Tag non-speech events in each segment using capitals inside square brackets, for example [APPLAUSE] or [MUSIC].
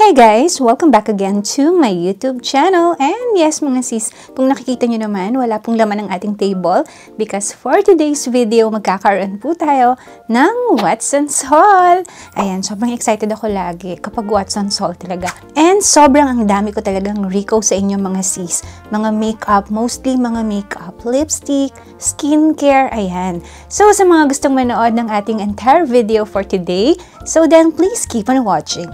Hey guys! Welcome back again to my YouTube channel. And yes mga sis, kung nakikita nyo naman, wala pong laman ng ating table because for today's video, magkakaroon po tayo ng Watson's Haul. Ayan, sobrang excited ako lagi kapag Watson's Haul talaga. And sobrang ang dami ko talagang Rico sa inyo mga sis. Mga makeup, mostly mga makeup, lipstick, skincare, ayan. So sa mga gustong manood ng ating entire video for today, so then please keep on watching.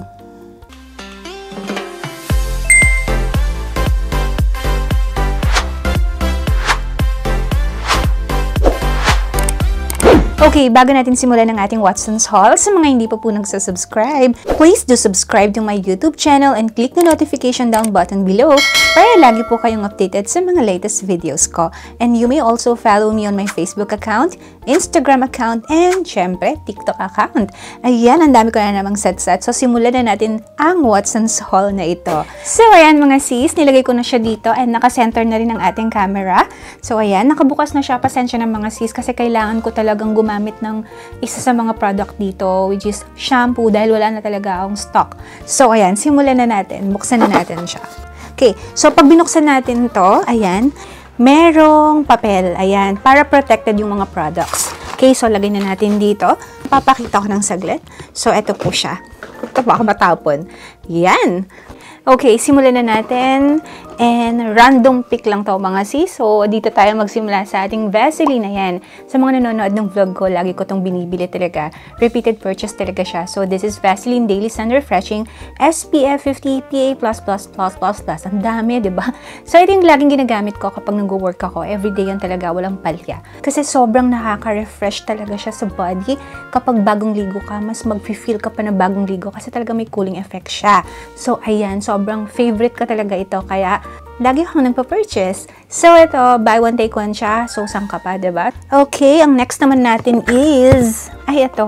Okay, bago natin simulan ng ating Watson's Haul, sa mga hindi pa po nagsasubscribe, please do subscribe to my YouTube channel and click the notification down button below para lagi po kayong updated sa mga latest videos ko. And you may also follow me on my Facebook account, Instagram account, and syempre, TikTok account. Ayan, ang dami ko na namang set-set. So, simulan na natin ang Watson's Haul na ito. So, ayan mga sis, nilagay ko na siya dito and naka-center na rin ang ating camera. So, ayan, nakabukas na siya. Pasensya ng mga sis kasi kailangan ko talagang gumamit ng isa sa mga product dito which is shampoo dahil wala na talaga akong stock. So, ayan, simulan na natin. Buksan na natin siya. Okay, so pag binuksan natin to, ayan, merong papel, ayan, para protected yung mga products. Okay, so lagay na natin dito. Papakita ko ng saglit. So, eto po siya. Ito baka matapon. Yan. Okay, simulan na natin. And random pick lang to mga sis. So, dito tayo magsimula sa ating Vaseline na yan. Sa mga nanonood ng vlog ko, lagi ko tong binibili talaga. Repeated purchase talaga siya. So, this is Vaseline Daily Sun Refreshing SPF 50 PA++++++. Ang dami, ba? So, ito yung laging ginagamit ko kapag nag-work ako. Everyday yan talaga, walang palya. Kasi sobrang nakaka-refresh talaga siya sa body. Kapag bagong ligo ka, mas mag-feel ka pa na bagong ligo kasi talaga may cooling effect siya. So, ayan, sobrang favorite ko talaga ito. Kaya, lagi akong nagpa-purchase. So, ito, buy one, take one siya. So, saan ka pa, diba? Okay, ang next naman natin is, ay, ito.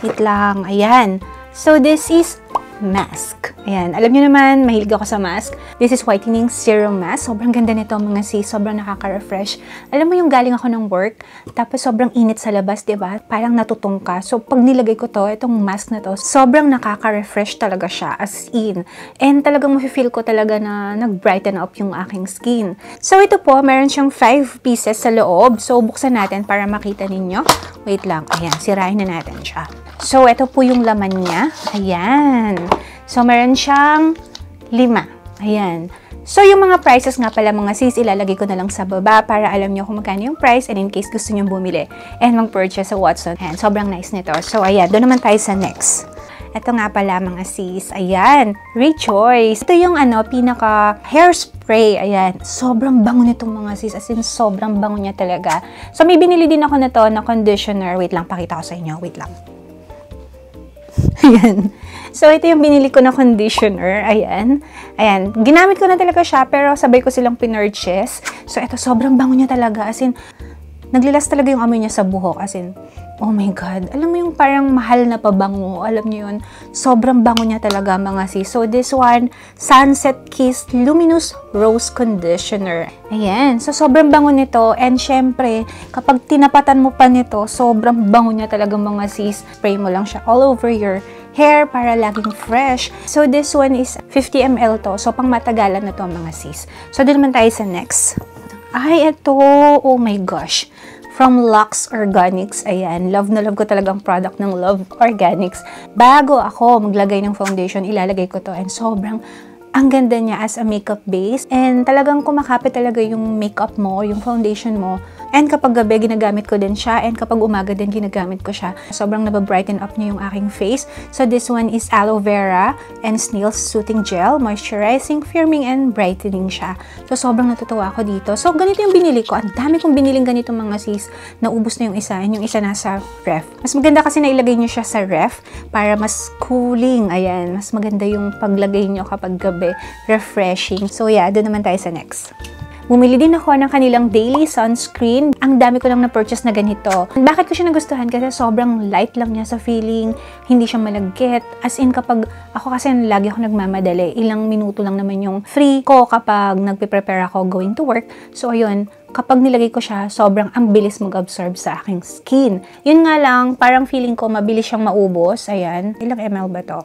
Wait lang, ayan. So, this is mask. Ayan, alam niyo naman, mahilig ako sa mask. This is whitening serum mask. Sobrang ganda nito mga sis, sobrang nakaka-refresh. Alam mo yung galing ako ng work, tapos sobrang init sa labas, 'di ba? Parang natutong ka. So pag nilagay ko to, itong mask na to, sobrang nakaka-refresh talaga siya as in. And talagang mafe-feel ko talaga na nag-brighten up yung aking skin. So ito po, meron siyang 5 pieces sa loob. So buksan natin para makita ninyo. Wait lang. Ayan, sirain na natin siya. So, ito po yung laman niya. Ayan. So, meron siyang lima. Ayan. So, yung mga prices nga pala mga sis, ilalagay ko na lang sa baba para alam nyo kung magkano yung price and in case gusto nyo bumili and mag-purchase sa Watson. Ayan, sobrang nice nito. So, ayan, doon naman tayo sa next. Ito nga pala mga sis. Ayan, Rejoice. Ito yung ano, pinaka hairspray. Ayan, sobrang bango nitong mga sis. As in, sobrang bango niya talaga. So, may binili din ako na to na conditioner. Wait lang, pakita ko sa inyo. Wait lang. [LAUGHS] Ayan. So, ito yung binili ko na conditioner. Ayan. Ayan. Ginamit ko na talaga siya, pero sabay ko silang pinurchase. So, ito, sobrang bango niya talaga. As in, naglilas talaga yung amoy niya sa buhok. As in, oh my God. Alam mo yung parang mahal na pabango. Alam niyo yun, sobrang bango niya talaga mga sis. So, this one, Sunset Kiss Luminous Rose Conditioner. Ayan. So, sobrang bango nito. And syempre, kapag tinapatan mo pa nito, sobrang bango niya talaga mga sis. Spray mo lang siya all over your hair para laging fresh. So, this one is 50 ml to. So, pang matagalan na to mga sis. So, doon naman tayo sa next. Ay, ito. Oh my gosh. From Lux Organics. Ayan. Love na love ko talagang product ng Love Organics. Bago ako maglagay ng foundation, ilalagay ko to. And sobrang ang ganda niya as a makeup base. And talagang kumakapit talaga yung makeup mo, yung foundation mo. And kapag gabi, ginagamit ko din siya. And kapag umaga din, ginagamit ko siya. Sobrang nababrighten up niya yung aking face. So this one is aloe vera and snail soothing gel. Moisturizing, firming, and brightening siya. So sobrang natutuwa ako dito. So ganito yung binili ko. Ang dami kong biniling ganito mga sis. Naubos na yung isa. And yung isa nasa ref. Mas maganda kasi na ilagay siya sa ref para mas cooling. Ayan. Mas maganda yung paglagay nyo kapag gabi. Refreshing. So yeah, doon naman tayo sa next. Bumili din ako ng kanilang daily sunscreen. Ang dami ko lang na-purchase na ganito. Bakit ko siya nagustuhan? Kasi sobrang light lang niya sa feeling. Hindi siya malagkit. As in, kapag ako kasi lagi ako nagmamadali, ilang minuto lang naman yung free ko kapag nagpe-prepare ako going to work. So, ayun, kapag nilagay ko siya, sobrang ang bilis mag-absorb sa aking skin. Yun nga lang, parang feeling ko mabilis siyang maubos. Ayan, ilang ml ba to?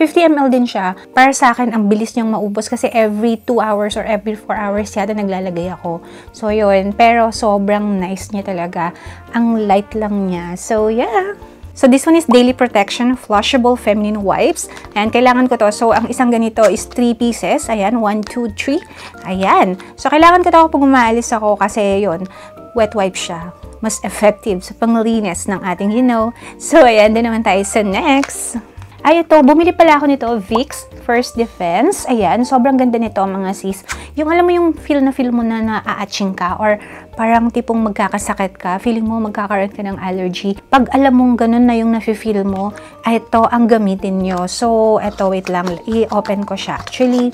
50 ml din siya. Para sa akin, ang bilis niyang maubos kasi every 2 hours or every 4 hours yata naglalagay ako. So, yun. Pero sobrang nice niya talaga. Ang light lang niya. So, yeah. So, this one is Daily Protection Flushable Feminine Wipes. Ayan, kailangan ko to. So, ang isang ganito is 3 pieces. Ayan, 1, 2, 3. Ayan. So, kailangan ko to pag umaalis ako kasi yon wet wipe siya. Mas effective sa panglinis ng ating you know. So, ayan, din naman tayo sa next. Ay, ito, bumili pala ako nito, Vicks First Defense. Ayan, sobrang ganda nito mga sis. Yung alam mo yung feel na feel mo na naaaching ka or parang tipong magkakasakit ka, feeling mo magkakaroon ka ng allergy. Pag alam mong ganun na yung nafe-feel mo, ito ang gamitin nyo. So, ito, wait lang, i-open ko siya. Actually,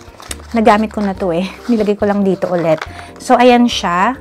nagamit ko na to eh. [LAUGHS] Nilagay ko lang dito ulit. So, ayan siya.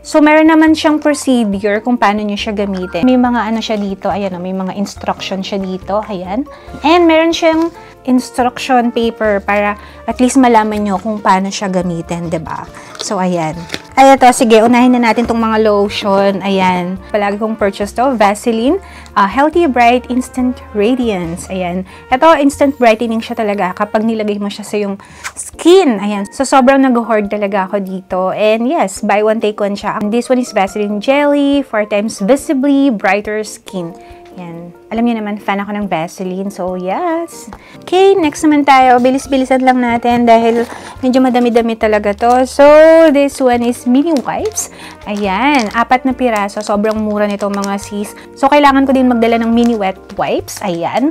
So, meron naman siyang procedure kung paano niyo siya gamitin. May mga ano siya dito, ayan may mga instruction siya dito, ayan. And meron siyang instruction paper para at least malaman nyo kung paano siya gamitin, ba? So, ayan. Ay, ito, sige, unahin na natin tong mga lotion. Ayan, palagi kong purchase to. Vaseline, uh, Healthy Bright Instant Radiance. Ayan. Ito, instant brightening siya talaga kapag nilagay mo siya sa yung skin. Ayan. So, sobrang nag-hoard talaga ako dito. And yes, buy one, take one siya. This one is Vaseline Jelly, 4 times visibly brighter skin. Yan. Alam niyo naman, fan ako ng Vaseline. So, yes. Okay, next naman tayo. Bilis-bilisan lang natin dahil medyo madami-dami talaga to. So, this one is mini wipes. Ayan, apat na piraso. Sobrang mura nito mga sis. So, kailangan ko din magdala ng mini wet wipes. Ayan.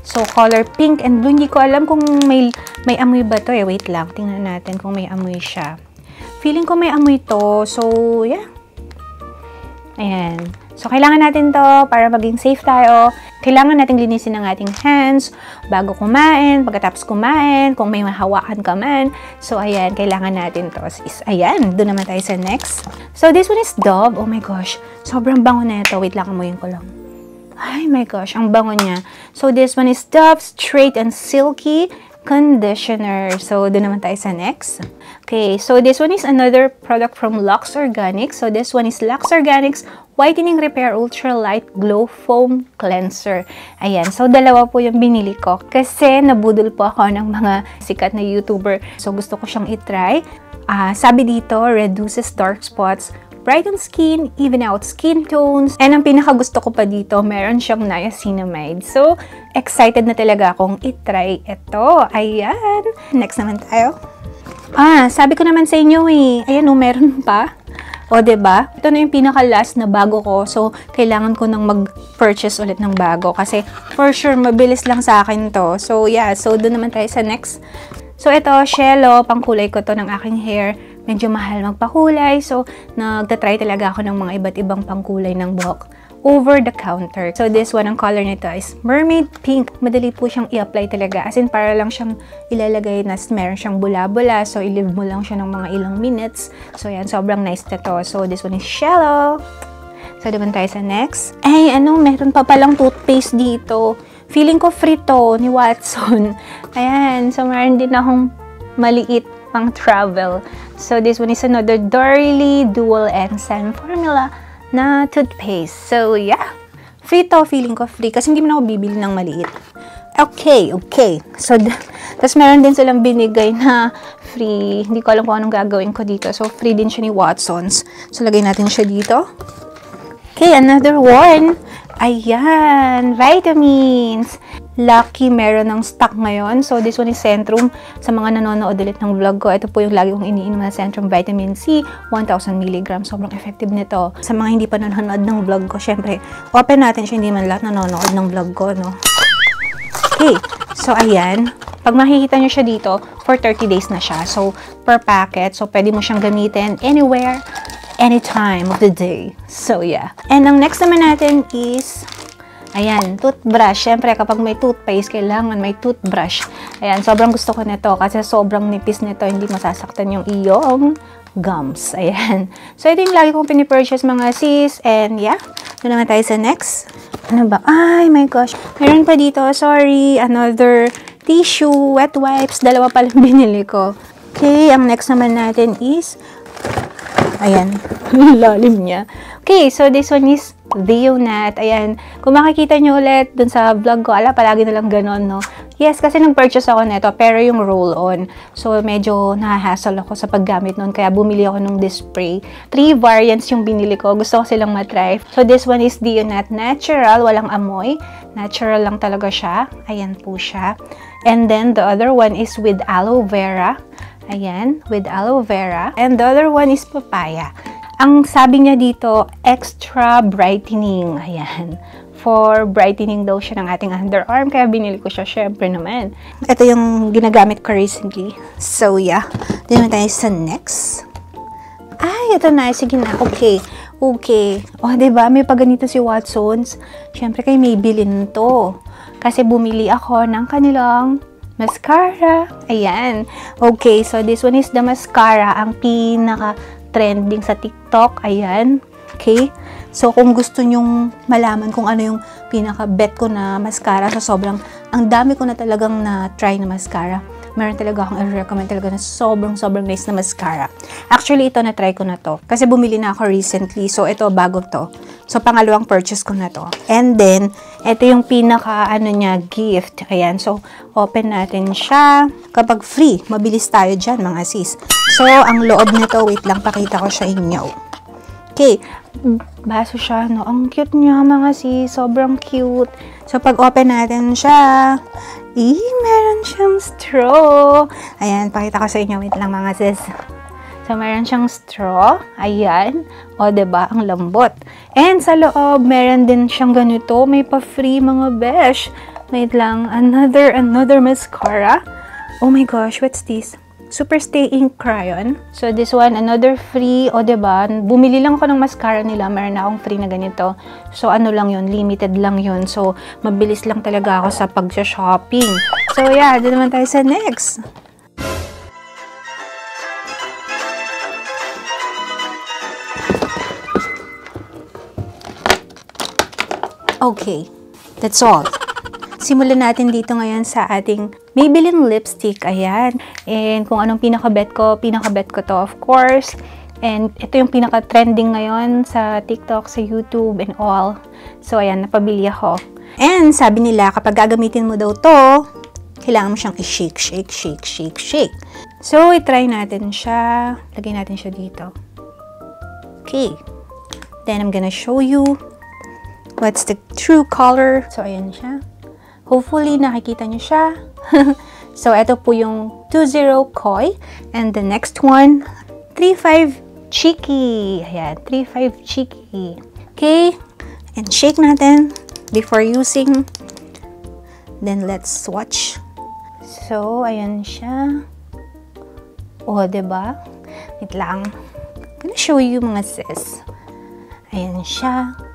So, color pink and blue. Hindi ko alam kung may, may amoy ba to eh. Wait lang. Tingnan natin kung may amoy siya. Feeling ko may amoy to. So, yeah. Ayan. So, kailangan natin to para maging safe tayo. Kailangan natin linisin ang ating hands bago kumain, pagkatapos kumain, kung may mahawakan ka man. So, ayan, kailangan natin to. Is, ayan, doon naman tayo sa next. So, this one is Dove. Oh my gosh, sobrang bango na ito. Wait lang, amuyin ko lang. Ay my gosh, ang bango niya. So, this one is Dove Straight and Silky conditioner. So, doon naman tayo sa next. Okay, so this one is another product from Lux Organics. So, this one is Lux Organics Whitening Repair Ultra Light Glow Foam Cleanser. Ayan, so dalawa po yung binili ko. Kasi nabudol po ako ng mga sikat na YouTuber. So, gusto ko siyang itry. Uh, sabi dito, reduces dark spots, brighten skin, even out skin tones. And ang pinaka gusto ko pa dito, meron siyang niacinamide. So, excited na talaga akong itry ito. Ayan. Next naman tayo. Ah, sabi ko naman sa inyo eh. Ayan oh, meron pa. O, ba diba? Ito na yung pinaka-last na bago ko. So, kailangan ko nang mag-purchase ulit ng bago. Kasi, for sure, mabilis lang sa akin to. So, yeah. So, doon naman tayo sa next. So, ito, Shello. Pangkulay ko to ng aking hair. Medyo mahal magpakulay. So, nagtatry talaga ako ng mga iba't ibang pangkulay ng buhok over the counter. So this one, ang color nito is Mermaid Pink. Madali po siyang i-apply talaga. As in, para lang siyang ilalagay na meron siyang bula-bula. So, i-leave mo lang siya ng mga ilang minutes. So, yan, sobrang nice na to. So, this one is Shallow. So, naman tayo sa next. Ay, ano, meron pa palang toothpaste dito. Feeling ko free to ni Watson. [LAUGHS] Ayan, so meron din akong maliit pang travel. So, this one is another Dorley Dual Enzyme Formula na toothpaste. So, yeah. Free to, feeling ko free. Kasi hindi mo na ako bibili ng maliit. Okay, okay. So, tapos meron din silang binigay na free. Hindi ko alam kung anong gagawin ko dito. So, free din siya ni Watsons. So, lagay natin siya dito. Okay, another one. Ayan, vitamins. Lucky meron ng stock ngayon. So, this one is Centrum. Sa mga nanonood ulit ng vlog ko, ito po yung lagi kong iniinom na Centrum Vitamin C, 1,000 mg. Sobrang effective nito. Sa mga hindi pa nanonood ng vlog ko, syempre, open natin siya, hindi man lahat nanonood ng vlog ko, no? Okay, so ayan. Pag makikita nyo siya dito, for 30 days na siya. So, per packet. So, pwede mo siyang gamitin anywhere, any time of the day. So, yeah. And ang next naman natin is, ayan, toothbrush. Siyempre, kapag may toothpaste, kailangan may toothbrush. Ayan, sobrang gusto ko nito kasi sobrang nipis nito, hindi masasaktan yung iyong gums. Ayan. So, ito yung lagi kong pinipurchase mga sis. And, yeah. Doon naman tayo sa next. Ano ba? Ay, my gosh. Meron pa dito. Sorry. Another tissue, wet wipes. Dalawa pa lang [LAUGHS] binili ko. Okay, ang next naman natin is Ayan. [LAUGHS] Lalim niya. Okay, so this one is Vionat. Ayan. Kung makikita nyo ulit dun sa vlog ko, ala, palagi na lang ganon, no? Yes, kasi nag-purchase ako nito, pero yung roll-on. So, medyo nahahassle ako sa paggamit nun, kaya bumili ako ng display. Three variants yung binili ko. Gusto ko silang matry. So, this one is Dionat Natural. Walang amoy. Natural lang talaga siya. Ayan po siya. And then, the other one is with aloe vera. Ayan, with aloe vera. And the other one is papaya. Ang sabi niya dito, extra brightening. Ayan for brightening daw siya ng ating underarm. Kaya binili ko siya, syempre naman. Ito yung ginagamit ko recently. So, yeah. Dito tayo sa next. Ay, ito na. Sige na. Okay. Okay. O, oh, diba? May paganito si Watsons. Syempre, kay Maybelline to. Kasi bumili ako ng kanilang mascara. Ayan. Okay, so this one is the mascara. Ang pinaka-trending sa TikTok. Ayan. Okay. So, kung gusto nyong malaman kung ano yung pinaka-bet ko na mascara sa sobrang, ang dami ko na talagang na-try na mascara. Meron talaga akong i-recommend talaga na sobrang sobrang nice na mascara. Actually, ito na-try ko na to. Kasi bumili na ako recently. So, ito, bago to. So, pangalawang purchase ko na to. And then, ito yung pinaka, ano niya, gift. Ayan. So, open natin siya. Kapag free, mabilis tayo dyan, mga sis. So, ang loob nito, wait lang, pakita ko siya inyo. Okay, baso siya, no? Ang cute niya, mga sis. Sobrang cute. So, pag open natin siya, eh, meron siyang straw. Ayan, pakita ko sa inyo. Wait lang, mga sis. So, meron siyang straw. Ayan. O, ba diba? Ang lambot. And sa loob, meron din siyang ganito. May pa-free mga besh. Wait lang. Another, another mascara. Oh my gosh, what's this? Super Stay Ink Crayon. So, this one, another free, o ba diba, bumili lang ako ng mascara nila, meron akong free na ganito. So, ano lang yun, limited lang yun. So, mabilis lang talaga ako sa pag-shopping. So, yeah, doon naman tayo sa next. Okay, that's all. Simulan natin dito ngayon sa ating Maybelline lipstick. Ayan. And kung anong pinaka-bet ko, pinaka-bet ko to of course. And ito yung pinaka-trending ngayon sa TikTok, sa YouTube, and all. So, ayan, napabili ako. And sabi nila, kapag gagamitin mo daw to, kailangan mo siyang i-shake, shake, shake, shake, shake. So, i-try natin siya. Lagay natin siya dito. Okay. Then, I'm gonna show you what's the true color. So, ayan siya. Hopefully, nakikita nyo siya. [LAUGHS] so, ito po yung 2-0 Koi. And the next one, 3-5 Cheeky. Ayan, 3-5 Cheeky. Okay? And shake natin before using. Then, let's swatch. So, ayan siya. O, oh, diba? Wait lang. I'm gonna show you mga sis. Ayan siya.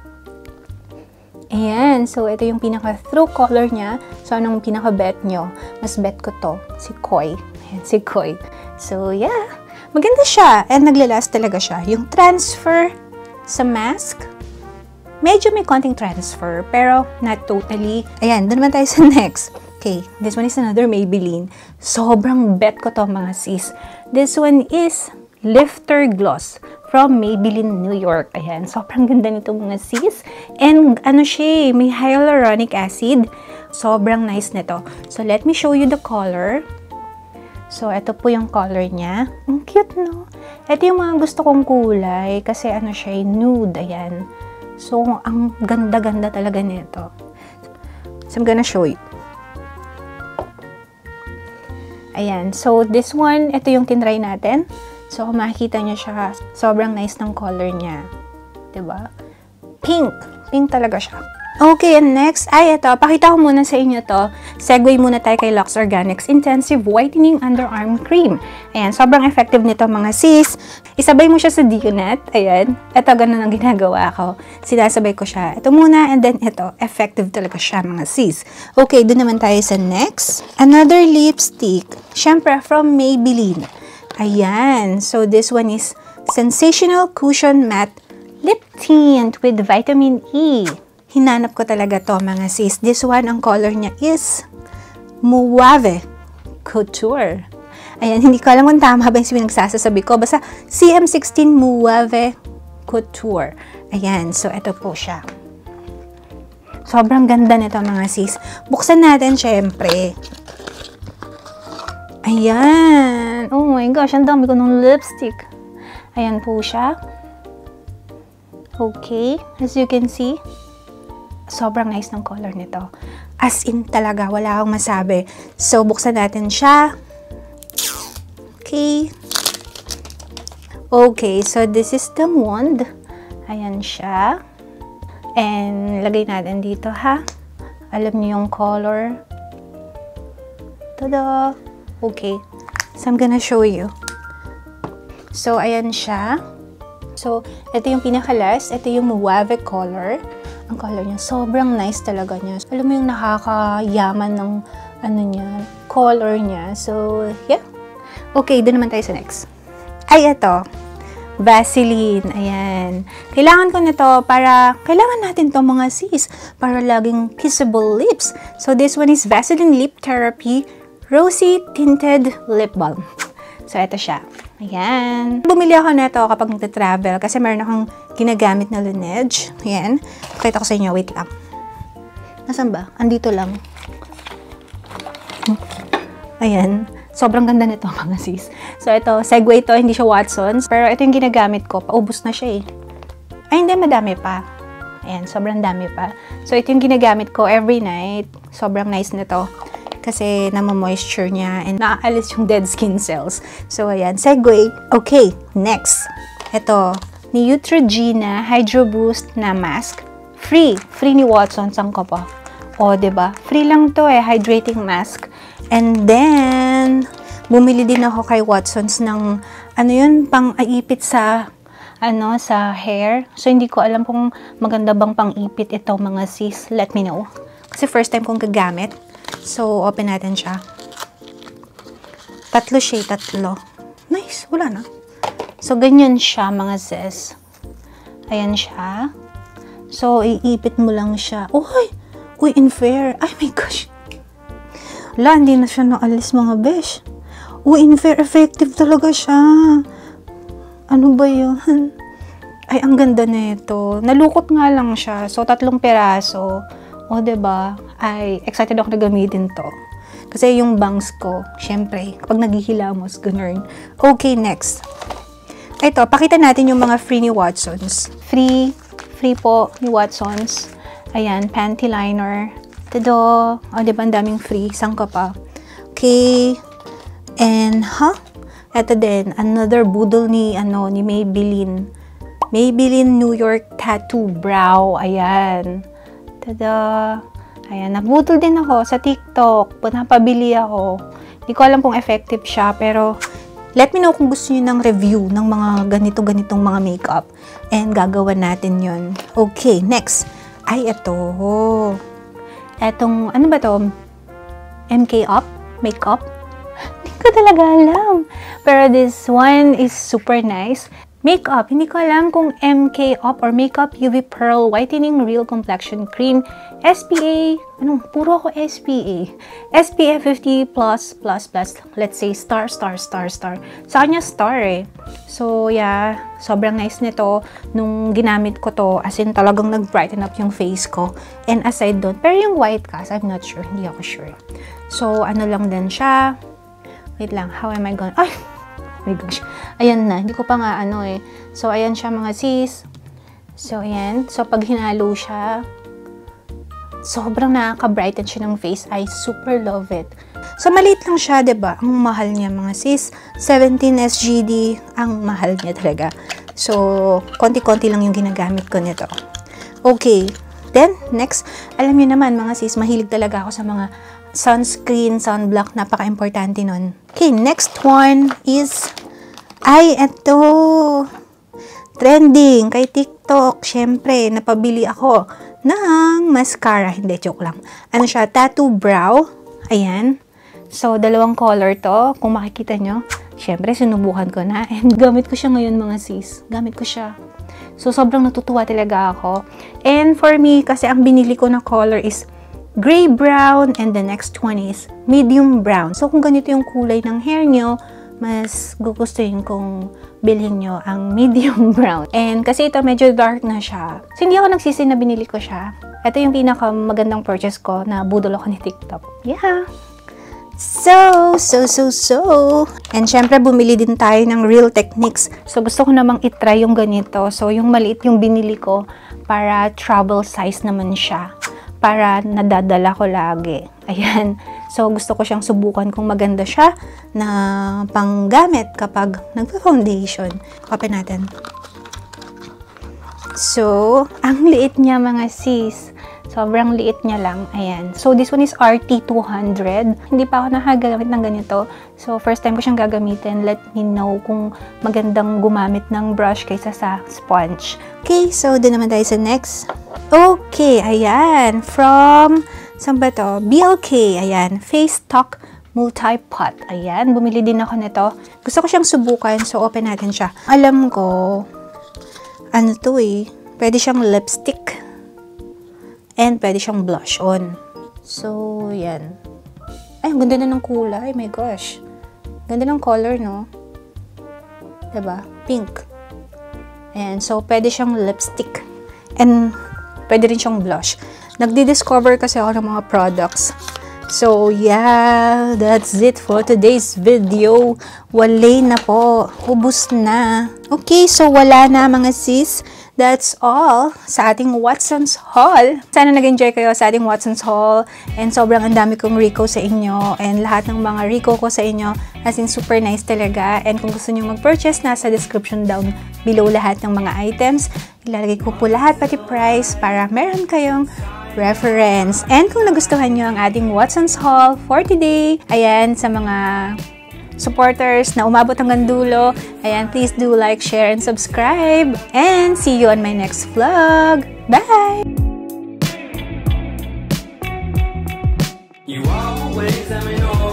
Ayan, so ito yung pinaka-true color niya. So, anong pinaka-bet nyo? Mas bet ko to, si Koi. Ayan, si Koi. So, yeah. Maganda siya. And naglalast talaga siya. Yung transfer sa mask, medyo may konting transfer, pero not totally. Ayan, doon naman tayo sa [LAUGHS] next. Okay, this one is another Maybelline. Sobrang bet ko to mga sis. This one is Lifter Gloss from Maybelline New York. Ayan, sobrang ganda nito mga sis. And ano siya, eh, may hyaluronic acid. Sobrang nice nito. So, let me show you the color. So, ito po yung color niya. Ang cute, no? Ito yung mga gusto kong kulay kasi ano siya, eh, nude. Ayan. So, ang ganda-ganda talaga nito. So, I'm gonna show you. Ayan. So, this one, ito yung tinry natin. So, kung makikita nyo siya, sobrang nice ng color niya. ba? Diba? Pink. Pink talaga siya. Okay, and next ay ito. Pakita ko muna sa inyo to. Segue muna tayo kay Lux Organics Intensive Whitening Underarm Cream. Ayan, sobrang effective nito mga sis. Isabay mo siya sa Dionet. Ayan. Ito, ganun ang ginagawa ko. Sinasabay ko siya. Ito muna, and then ito. Effective talaga siya mga sis. Okay, doon naman tayo sa next. Another lipstick. Siyempre, from Maybelline. Ayan. So, this one is Sensational Cushion Matte Lip Tint with Vitamin E. Hinanap ko talaga to mga sis. This one, ang color niya is Muave Couture. Ayan, hindi ko alam kung tama ba yung nagsasasabi ko. Basta CM16 Muave Couture. Ayan, so ito po siya. Sobrang ganda nito mga sis. Buksan natin syempre. Ayan. Oh my gosh, ang dami ko ng lipstick. Ayan po siya. Okay, as you can see, sobrang nice ng color nito. As in talaga, wala akong masabi. So, buksan natin siya. Okay. Okay, so this is the wand. Ayan siya. And, lagay natin dito ha. Alam niyo yung color. Tada! Okay. So, I'm gonna show you. So, ayan siya. So, ito yung pinaka-last. Ito yung Mauve color. Ang color niya, sobrang nice talaga niya. Alam mo yung nakakayaman ng ano niya, color niya. So, yeah. Okay, doon naman tayo sa next. Ay, ito. Vaseline. Ayan. Kailangan ko nito para, kailangan natin to mga sis, para laging kissable lips. So, this one is Vaseline Lip Therapy Rosy Tinted Lip Balm. So, ito siya. Ayan. Bumili ako nito kapag nagta-travel kasi meron akong ginagamit na Laneige. Ayan. Pakita ko sa inyo. Wait lang. Nasaan ba? Andito lang. Ayan. Sobrang ganda nito [LAUGHS] mga sis. So, ito, Segway to, hindi siya Watsons. Pero ito yung ginagamit ko. Paubos na siya eh. Ay, hindi, madami pa. Ayan, sobrang dami pa. So, ito yung ginagamit ko every night. Sobrang nice nito. Kasi namamoisture niya and naaalis yung dead skin cells. So, ayan, Segway. Okay, next. Ito, ni Neutrogena Hydro Boost na mask. Free. Free ni Watsons ang ko pa. O, ba diba? Free lang to eh, hydrating mask. And then, bumili din ako kay Watsons ng, ano yun, pang-aipit sa, ano, sa hair. So, hindi ko alam kung maganda bang pang-ipit ito, mga sis. Let me know. Kasi first time kong gagamit. So, open natin siya. Tatlo siya, tatlo. Nice, wala na. So, ganyan siya, mga sis. Ayan siya. So, iipit mo lang siya. Uy! Uy, unfair. Ay, my gosh. Wala, hindi na siya naalis mga besh. Uy, unfair effective talaga siya. Ano ba yun? [LAUGHS] Ay, ang ganda nito. Nalukot nga lang siya. So, tatlong peraso. O, ba diba? Ay, excited ako na gamitin to. Kasi yung bangs ko, syempre, kapag naghihilamos, ganun. Okay, next. Ito, pakita natin yung mga free ni Watsons. Free, free po ni Watsons. Ayan, panty liner. Tado. O, di ba, ang daming free. Saan ka pa? Okay. And, huh? Ito din, another budol ni, ano, ni Maybelline. Maybelline New York Tattoo Brow. Ayan. Tada. Ayan, nabudol din ako sa TikTok. Napabili ako. Hindi ko alam kung effective siya, pero let me know kung gusto niyo ng review ng mga ganito-ganitong mga makeup. And gagawa natin yon Okay, next. Ay, ito. Etong, ano ba to? MK Up? Makeup? [LAUGHS] Hindi ko talaga alam. Pero this one is super nice. Makeup, hindi ko alam kung MK Up or Makeup UV Pearl Whitening Real Complexion Cream SPA, ano, puro ako SPA. SPF 50 plus, plus, plus, let's say star, star, star, star. Sa kanya star eh. So yeah, sobrang nice nito nung ginamit ko to as in talagang nag-brighten up yung face ko. And aside doon, pero yung white cast, I'm not sure, hindi ako sure. So ano lang din siya. Wait lang, how am I going? Ay! My gosh. Ayan na. Hindi ko pa nga ano eh. So, ayan siya mga sis. So, ayan. So, pag hinalo siya, sobrang nakaka-brighten siya ng face. I super love it. So, maliit lang siya, ba diba? Ang mahal niya mga sis. 17 SGD. Ang mahal niya talaga. So, konti-konti lang yung ginagamit ko nito. Okay. Then, next, alam niyo naman mga sis, mahilig talaga ako sa mga sunscreen, sunblock, napaka-importante nun. Okay, next one is, ay, ito, trending kay TikTok. Siyempre, napabili ako ng mascara. Hindi, joke lang. Ano siya, tattoo brow. Ayan. So, dalawang color to. Kung makikita nyo, syempre, sinubukan ko na. And [LAUGHS] gamit ko siya ngayon, mga sis. Gamit ko siya. So, sobrang natutuwa talaga ako. And for me, kasi ang binili ko na color is gray brown and the next one is medium brown. So kung ganito yung kulay ng hair nyo, mas gugustuhin kong bilhin nyo ang [LAUGHS] medium brown. And kasi ito medyo dark na siya. So hindi ako nagsisi na binili ko siya. Ito yung pinaka magandang purchase ko na budol ako ni TikTok. Yeah! So, so, so, so. And syempre, bumili din tayo ng Real Techniques. So, gusto ko namang itry yung ganito. So, yung maliit yung binili ko para travel size naman siya. Para nadadala ko lagi. Ayan. So, gusto ko siyang subukan kung maganda siya na panggamit kapag nagpa-foundation. Open natin. So, ang liit niya mga sis. Sobrang liit niya lang. Ayan. So, this one is RT200. Hindi pa ako nakagamit ng ganito. So, first time ko siyang gagamitin. Let me know kung magandang gumamit ng brush kaysa sa sponge. Okay, so doon naman tayo sa next. Okay, ayan. From, saan ba to? BLK, ayan. Face Talk multi-pot. Ayan, bumili din ako nito. Gusto ko siyang subukan, so open natin siya. Alam ko, ano to eh, pwede siyang lipstick. And pwede siyang blush on. So, yan. Ay, ang ganda na ng kulay. My gosh. Ganda ng color, no? Diba? Pink. Ayan. So, pwede siyang lipstick. And, pwede rin siyang blush. Nagdi-discover kasi ako ng mga products. So, yeah, that's it for today's video. Wale na po. Ubus na. Okay, so wala na mga sis. That's all sa ating Watson's Haul. Sana nag-enjoy kayo sa ating Watson's Haul. And sobrang ang dami kong Rico sa inyo. And lahat ng mga Rico ko sa inyo, as in super nice talaga. And kung gusto nyo mag-purchase, nasa description down below lahat ng mga items. Ilalagay ko po lahat, pati price, para meron kayong reference. And kung nagustuhan nyo ang ating Watson's Haul for today, ayan, sa mga supporters na umabot hanggang dulo. Ayan, please do like, share, and subscribe. And see you on my next vlog. Bye! You always let me know.